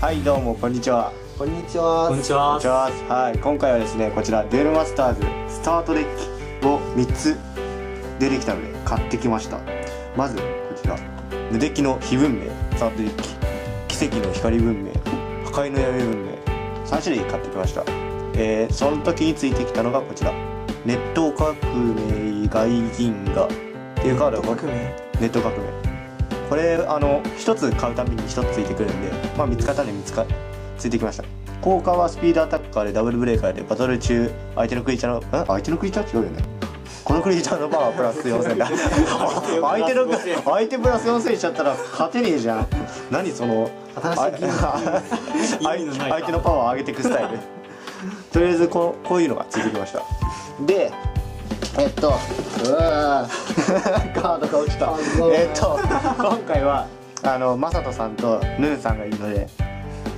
はいどうもこんにちは。こんにちは。こんにちこんはにちは。はい今回はですねこちらデュエルマスターズスタートデッキを3つ出てきたので買ってきました。まずこちら。無敵の非文明。スタートデッキ。奇跡の光文明。破壊の闇文明。3種類買ってきました。えー、その時についてきたのがこちら。ネット革命外銀河っていうカードが。革命？ネット革命これあの1つ買うたびに1つついてくるんでまあ見つかったんで見つかついてきました。効果はスピードアタッカーでダブルブレーカーでバトル中相手のクリーチャーのん相手のクリーチャー？違うよね。このクリーチャーのパワープラス4000だ。相手の 相手プラス4000しちゃったら勝てねえじゃん。何その相手のパワーを上げていくスタイル。とりあえずこうこういうのがついてきました。でえっとうわー。カードが落ちた。えっと今回はあのマサトさんとヌンさんがいるので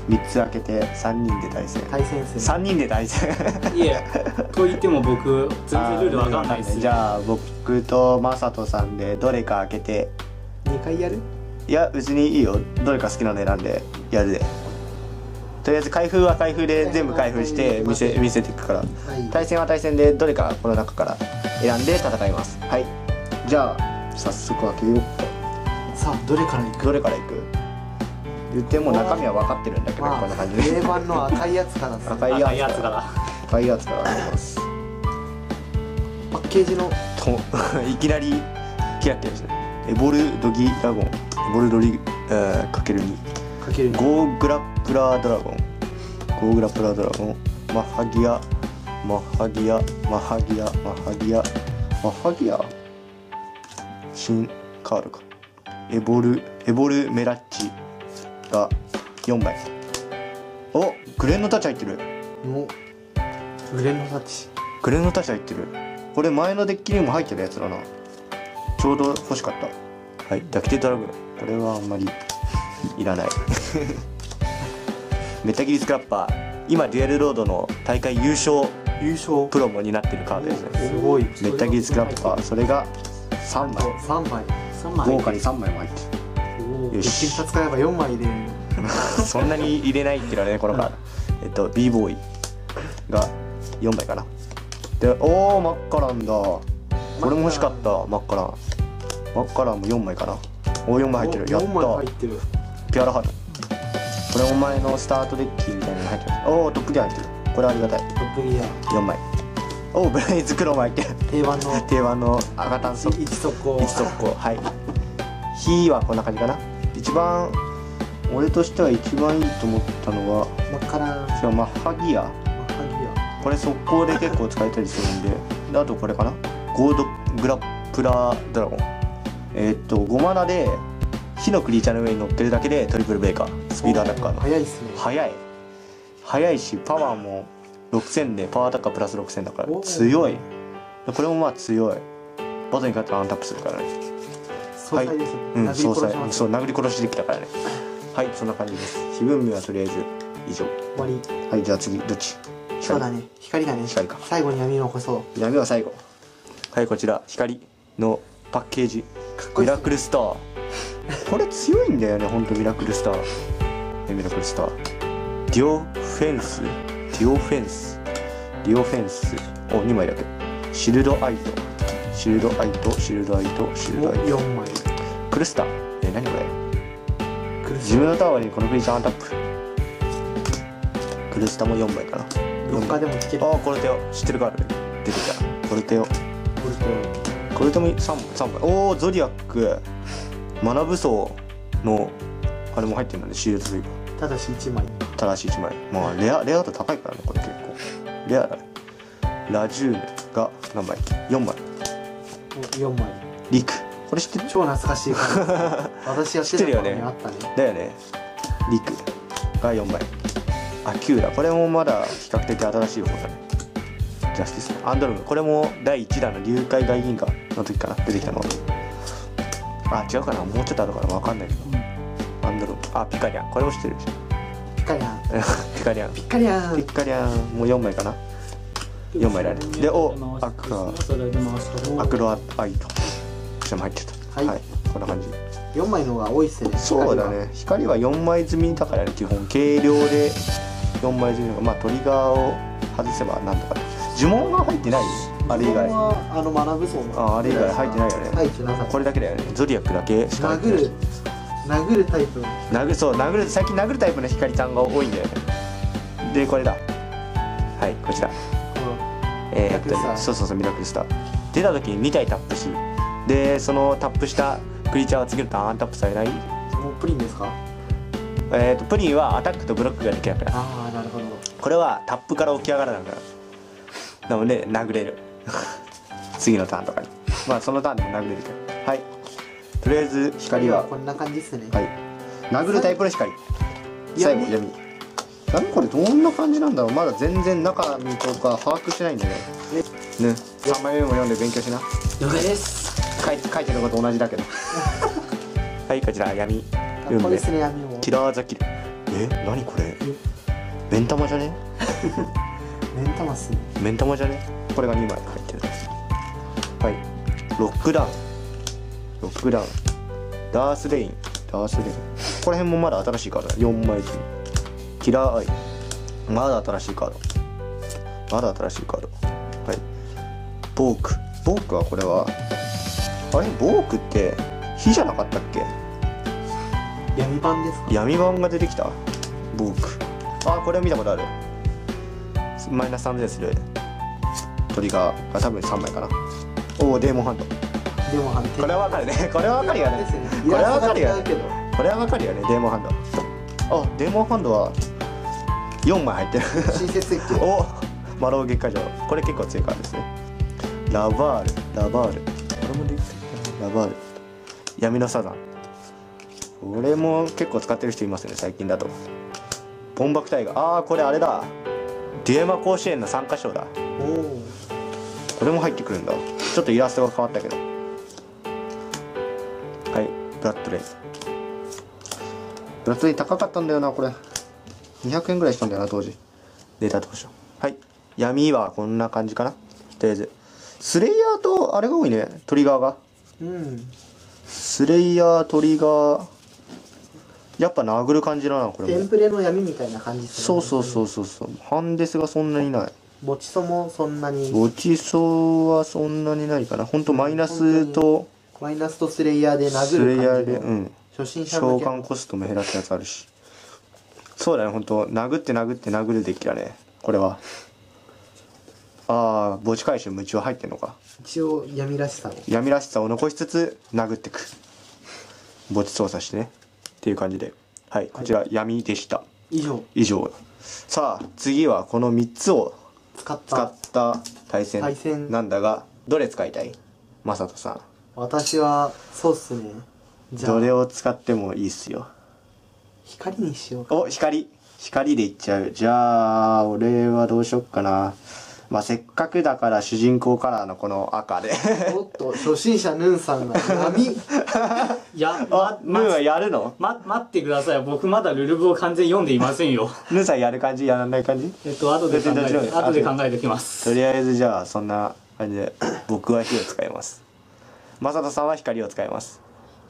3つ開けて3人で対戦。対戦する。3人で対戦。いえと言っても僕全然ルールわかんないです。じゃあ僕とマサトさんでどれか開けて。2回やる？いや別にいいよ。どれか好きなの選んでやるでとりあえず開封は開封で全部開封して見せ見せていくから。はい。対戦は対戦でどれかこの中から選んで戦います。はい。じゃあ早速開けようか。さあどれからいく？どれからいく？言っても中身は分かってるんだけど、まあこんな感じ。で定番の赤いやつからさ 赤いやつから。ら。赤いやつから開けます。パッケージの？と いきなりキラキラしてる。エボルドギラゴン。エボルドリ、えー、かける2かける。ゴーグラップラードラゴン。ゴーグラップラードラゴン。マッハギア。マッハギア。マッハギア。マッハギア。マッハギア。新カードか。エボルエボルメラッチ。が4枚。おグレンのタッチ入ってる。のグレンのタッチ。グレンのタッチ入ってる。これ前のデッキにも入ってるやつだな。ちょうど欲しかった。はいダキテドラグこれはあんまりいらない。メタギリスクラッパー。今デュエルロードの大会優勝優勝。プロモになってるカードです。ねすごい。メタギリスクラッパー。それが3枚。3枚。3枚。豪華に3枚も入ってる。よ一し気に使えば4枚入れるそんなに入れないっていうのはね このカード。えっと b ボーイが4枚かな。でおおマッカランだ。これも欲しかったマッカラン。マッカランも4枚かな。お4枚入ってる。やっ4枚入たピアラハートこれお前のスタートデッキみたいなの入ってる。おおトップで入ってる。これありがたい。トップギア。4枚。おおブライズクロ入ってる。定番の。定番の赤炭素一速攻。一速攻。はい。火はこんな感じかな。一番俺としては一番いいと思ったのはマッカランマ違うマッハギア。ッハこれ速攻で結構使えたりするんで。であとこれかな。ゴードグラップラードラゴン。えーっと5マナで火のクリーチャーの上に乗ってるだけでトリプルブレーカースピードアタッカーの。早いっすね。速い。速いしパワーも6000でパワーアタッカープラス6000だから強い。これもまあ強い。バトに勝ったらアンタップするからね。総裁ですうん総裁。そう殴り殺しできたからね。はいそんな感じです。非分名はとりあえず以上。終わり。はいじゃあ次どっち？そうだね。光。だね。光か。最後に闇を起こそう。闇は最後。はいこちら。光のパッケージ。ミラクルスターこれ強いんだよねほんとミラクルスター。えミラクルスター。ディオフェンス？ディオフェンス？ディオフェンス。お2枚だけ。シルドアイト。シルドアイトシルドアイトシルドアイト。4枚。クルスター。え何これ？自分のタワーにこのクリーチャーアンタップクルスタも4枚かな。4日でもつける。ああコルテオ。知ってるカード出てきた。コルテオ。ボルトこれとも 3, 三枚。おおゾディアックマナ武装のあれも入ってるのでシールドというかただし1枚ただし1枚。まあレアレア度高いからねこれ結構。レアだねラジュームが何枚 ?4 枚。4枚。リク。これ知ってる？超懐かしいから。私やってた頃にあったね。だよね。リクが4枚。アキューラ。これもまだ比較的新しい方だね。ジャスティスアンドロム。これも第1弾の流海外銀河の時かな。出てきたのあ違うかな。もうちょっと後かな分かんないけど。アンドロムあピカリアン。これも知ってるでしピカリアン。ょ ピカリアン。ピカリアピンカリアンもう4枚かな。4枚だねでおアクアそれで回すとアクロアアイトこちらも入ってた。はい。こんな感じ。4枚の方が多いっすね。そうだね。光は。4枚積みだからね基本軽量で4枚積みまあトリガーを外せばなんとか呪文が入ってないあれ以外。はあの学ぶそうああれ以外。入ってないよね。入ってなかった。これだけだよね。ゾディアックだけしか入ってない。殴る殴るタイプ。の殴そう殴る最近殴るタイプの光ちゃんが多いんだよね。でこれだ。はいこちら。こえー、っミラクルスター。とそうそうそうミラクルスター。出た時に2体タップしでそのタップしたクリーチャーは次のターンタップされない。のもうプリンですか？えー、っとプリンはアタックとブロックができなくなる。ああなるほど。これはタップから起き上がらなくなる。なので殴れる次のターンとかに。まあそのターンでも殴れるけど。はい。とりあえず光は。こんな感じですね、はい。殴るタイプの光。最後闇闇。闇これどんな感じなんだろう。まだ全然中身とか把握してないんでね。ね。3枚目も読んで勉強しな。了解です。書い書いてること同じだけど。はいこちら闇。こいいですね闇も。キラーザキルえ何これ。目ん玉じゃね？目ん玉っすね。目ん玉じゃね？これが2枚入ってるはい。ロックダウン。ロックダウン。ダースレイン。ダースレイン。ここら辺もまだ新しいカードだ。4枚積みキラーアイ。まだ新しいカード。まだ新しいカード。はい。ボーク。ボークはこれはあれ？ボークって火じゃなかったっけ？闇版ですか？闇版が出てきた。ボーク。あこれは見たことある。マイナス3でするトリガーが多分3枚かな。おおデーモンハンドでも判定これはわかるね。これはわかるよね。ねこれはわかるよイラストが違うけど。これはわかるよねデーモンハンドあデーモンハンドは4枚入ってる。親切設計おマロー月下城これ結構強いからですね。ラバール。ラバール。これもできラバール。闇のサザン。これも結構使ってる人いますよね最近だと。ボンバクタイガー。ああこれあれだ。デュエマ甲子園の参加賞だ。おおこれも入ってくるんだちょっとイラストが変わったけど。はいブラッドレイ。ブラッドレイ高かったんだよなこれ。200円ぐらいしたんだよな当時。データ当初。はい闇はこんな感じかな。とりあえず。スレイヤーとあれが多いねトリガーが。うんスレイヤートリガー。やっぱ殴る感じだなこれも。テンプレの闇みたいな感じですそうそうそううそうそう。ハンデスがそんなにない持ちそもそんなに。ごちそうはそんなにないかな。ほんとマイナスとマイナスとスレイヤーでス殴レイヤーでうん。初心者召喚コストも減らすやつあるし。そうだねほんと殴って殴って殴るデッキだね。これは。ああ墓地回収も一応入ってんのか。一応闇らしさを。闇らしさを残しつつ殴ってく。墓地操作してね。っていう感じで。はいこちら闇でした。以上。以上。さあ次はこの3つを使っ使たった対戦対戦。なんだがどれ使いたい？マサトさん。私はそうっすね。じゃどれあを使ってもいいっすよ。光にしようか。お光。光でいっちゃう。じゃあ俺はどうしよっかなまあせっかくだから主人公カラーのこの赤で。おっと初心者ヌンさんが闇い やあまムーはやるの？ま待ってください。僕まだルルブを完全に読んでいませんよ。ヌーさんやる感じ？やらない感じ？えっと後で考えて後で考えておきます。とりあえずじゃあそんな感じで僕は火を使います。マサトさんは光を使います。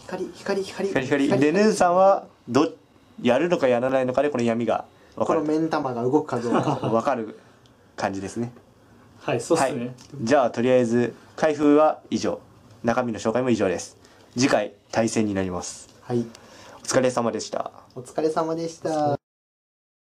光光光。光光。でヌーさんはどやるのかやらないのかでこの闇がこのる目ん玉が動くかどうか。分かる感じですねはいそうっはい。すね、じゃあとりあえず開封は以上。中身の紹介も以上です。次回対戦になります。はい。お疲れ様でした。お疲れ様でした